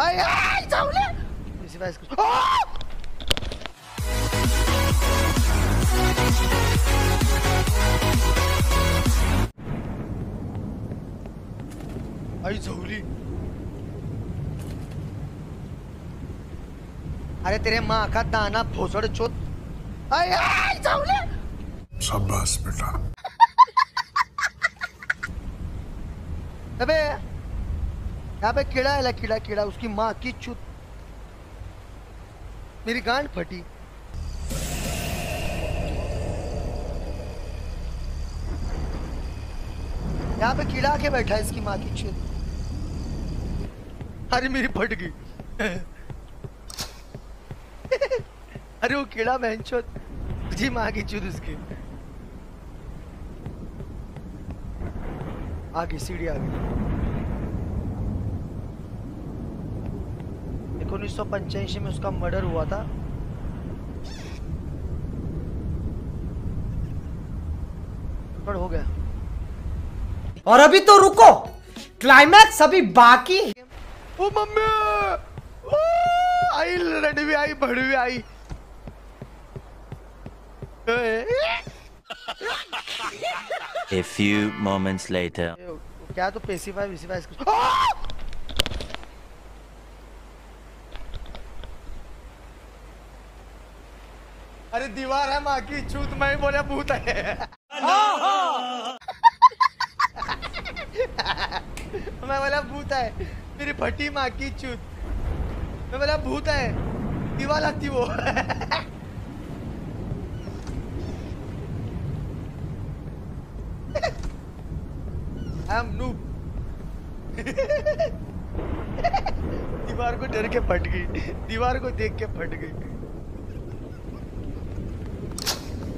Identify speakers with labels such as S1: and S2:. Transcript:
S1: आई आई चावले इसी बात इसको आ! आई झोली अरे तेरे माँ का दाना भोसड़ चोत। आई आई चावले
S2: शाबाश बेटा।
S1: अबे यहाँ पे कीड़ा है कीड़ा कीड़ा, उसकी माँ की चुत। मेरी गांड फटी। यहाँ पे कीड़ा आके बैठा है इसकी माँ की चुत। अरे मेरी फट गई। अरे वो कीड़ा बहन चोत। जी माँ की चुत उसकी। आगे, सीढ़ी आ गई उन्नीस में उसका मर्डर हुआ था। पर हो गया।
S3: और अभी तो रुको। क्लाइमैक्स अभी बाकी। है
S1: ओ मम्मी! ओ, आई लड़वी आई भड़वी आई। ए,
S4: A few moments later.
S1: क्या तो पेसिफाई विसिफाई इसको आ! अरे दीवार है माँ की, छूत मैं ही बोला भूत है। मैं बोला भूत है, मेरी फटी माँ की चूत मैं बोला भूत है दीवार लगती वो। दीवार को डर के फट गई, दीवार को देख के फट गई।